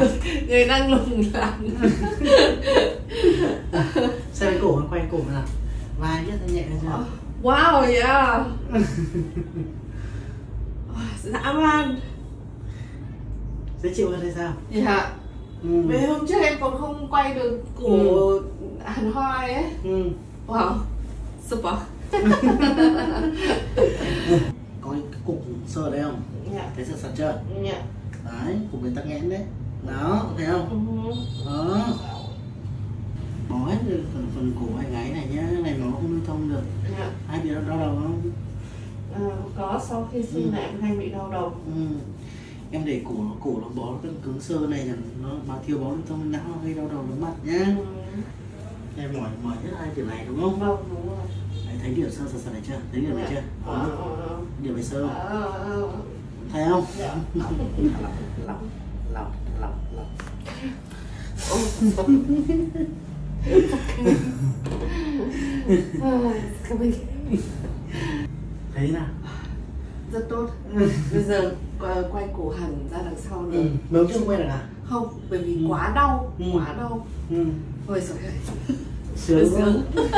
người đang lùng lẳng sao cái cổ quay cổ nào vai rất là nhẹ chưa? Wow yeah. Dã man dễ chịu hơn hay sao? Dạ. Ừ. mấy hôm trước em còn không quay được cổ Ừ. hàn hoai ấy. Ừ. wow super. Có cái cục sơ đây không? Dạ. Thấy sờ sật chưa? Dạ. Đấy cục người tắc nghẽn đấy đó thấy không? Đó. Bỏ hết phần phần cổ hay gáy này nhá cái này nó không lưu thông được. Dạ. Ai bị đau, đầu không? Ờ, có sau khi sinh Ừ. em hay bị đau đầu. Ừ. em để cổ nó cổ nó bó cái cứng sơ này là nó mà thiếu bó lưu thông não gây đau đầu nó mặt nhá. Ừ. em mỏi mỏi nhất hai điểm này đúng không? Vâng đúng rồi. Đấy, thấy điểm sơ sật sật này chưa? Thấy điểm này chưa? Ờ, đó. ờ, điểm này sơ thấy không? Dạ. lọc lọc lọc thấy nào rất tốt bây giờ quay- cổ hẳn ra đằng sau ừ. được mới chưa quay được à không bởi vì Ừ. quá đau Ừ. quá đau ừ. ôi trời ơi sướng sướng?